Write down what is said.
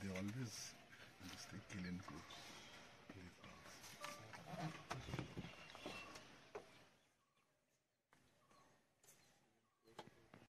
They always just they kill in groups.